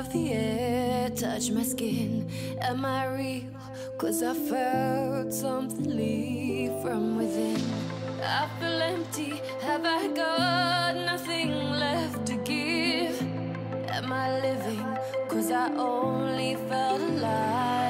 of the air touch my skin? Am I real? Cause I felt something leave from within. I feel empty. Have I got nothing left to give? Am I living? Cause I only felt alive.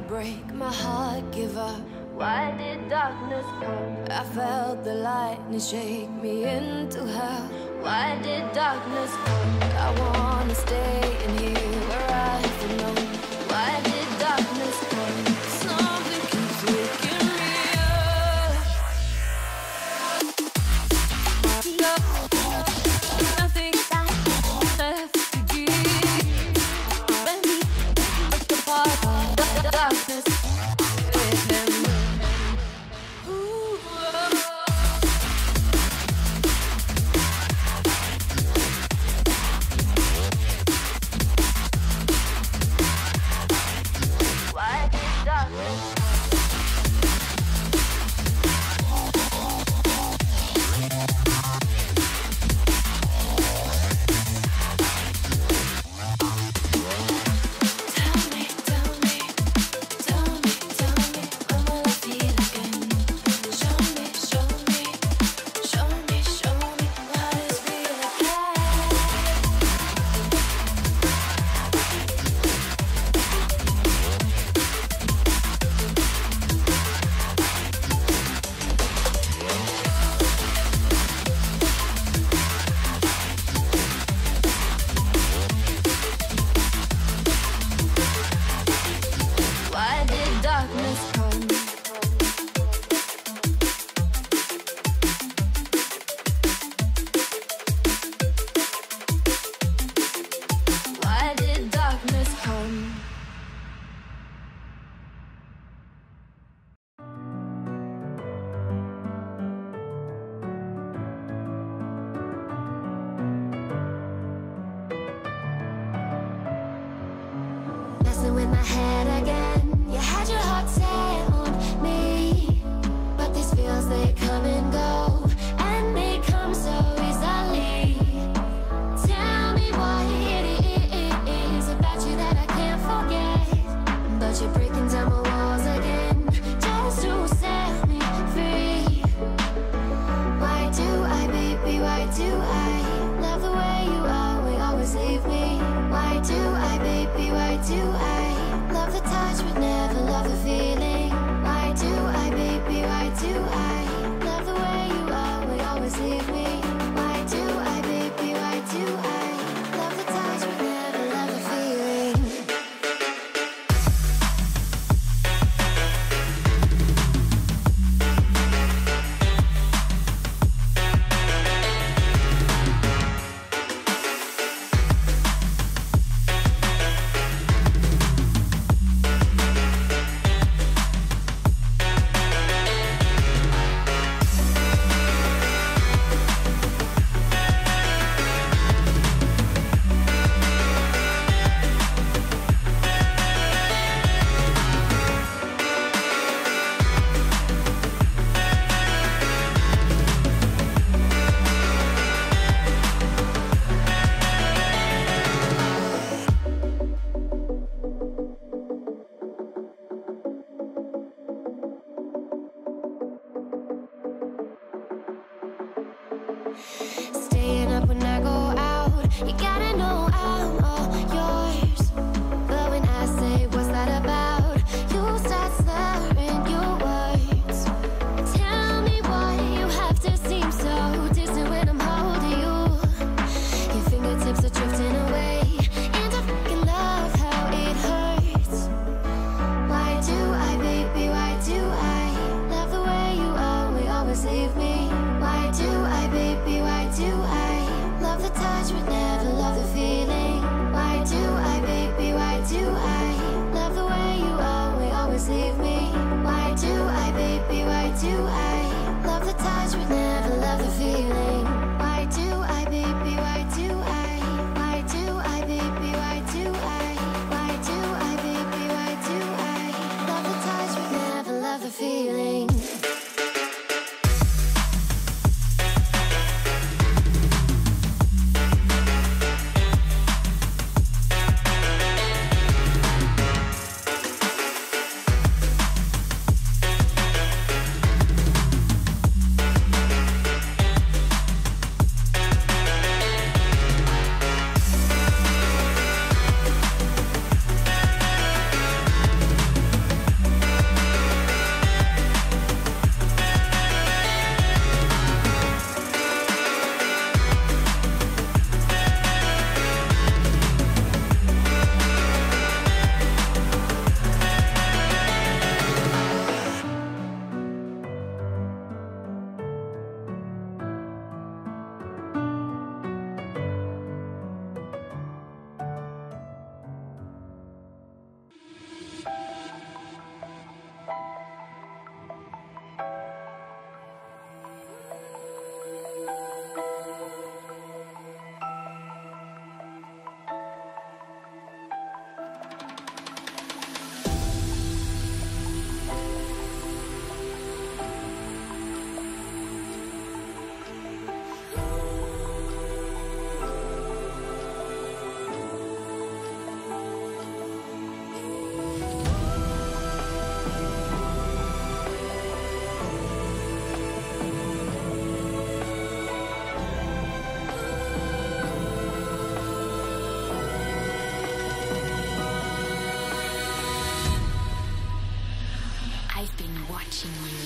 break my heart, give up? Why did darkness come? I felt the lightning shake me into hell. Why did darkness come? I wanna stay in here where I belong. Staying up when I go out. We'd never love the feeling. Am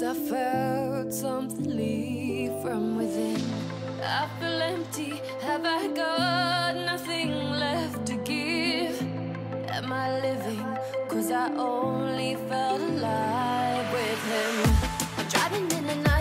Cause I felt something leave from within. I feel empty. Have I got nothing left to give? Am I living? Cause I only felt alive with him. I'm driving in the night,